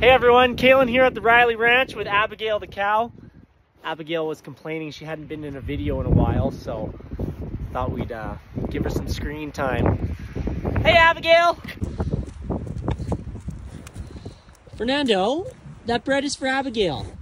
Hey everyone, Kalan here at the Rylee Ranch with Abigail the cow. Abigail was complaining she hadn't been in a video in a while, so thought we'd uh, give her some screen time. Hey Abigail! Fernando, that bread is for Abigail.